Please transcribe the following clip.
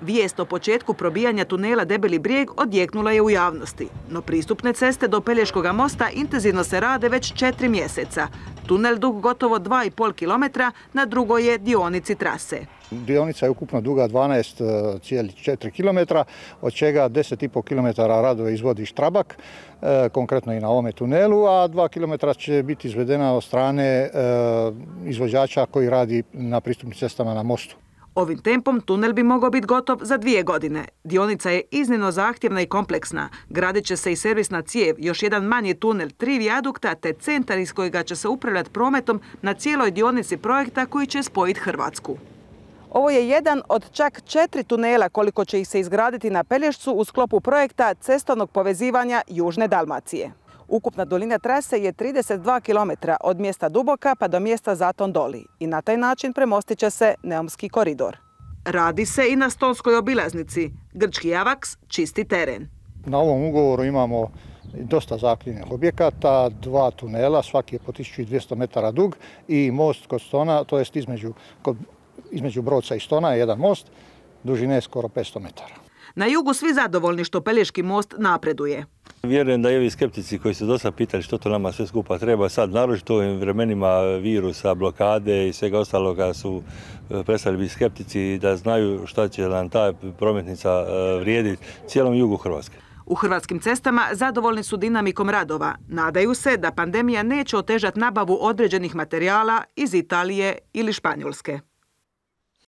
Vijest o početku probijanja tunela Debeli brijeg odjeknula je u javnosti, no pristupne ceste do Pelješkog mosta intenzivno se rade već četiri mjeseca. Tunel dug gotovo 2,5 km na drugoj je dionici trase. Dionica je ukupno duga 12,4 km, od čega 10,5 km radove izvodi Štrabak, e, konkretno i na ovome tunelu, a 2 km će biti izvedena od strane e, izvođača koji radi na pristupnim cestama na mostu. Ovim tempom tunel bi mogao biti gotov za dvije godine. Dionica je iznimno zahtjevna i kompleksna. Gradit će se i servisna cijev, još jedan manji tunel, tri vijadukta te centar iz kojega će se upravljati prometom na cijeloj dionici projekta koji će spojiti Hrvatsku. Ovo je jedan od čak četiri tunela koliko će ih se izgraditi na Pelješcu u sklopu projekta cestovnog povezivanja Južne Dalmacije. Ukupna dolina trase je 32 km od mjesta Duboka pa do mjesta Zaton Doli i na taj način premostit će se Neomski koridor. Radi se i na Stonskoj obilaznici. Grčki Avaks, čisti teren. Na ovom ugovoru imamo dosta zakljenih objekata, dva tunela, svaki je po 1200 metara dug i most kod Stona, to jest između, između Broca i Stona je jedan most, dužine skoro 500 metara. Na jugu svi zadovoljni što Pelješki most napreduje. Vjerujem da i ovi skeptici koji su dosta pitali što to nama sve skupa treba sad, naročito u ovim vremenima virusa, blokade i svega ostaloga su e, prestali biti skeptici da znaju šta će nam ta prometnica e, vrijediti cijelom jugu Hrvatske. U hrvatskim cestama zadovoljni su dinamikom radova. Nadaju se da pandemija neće otežati nabavu određenih materijala iz Italije ili Španjolske.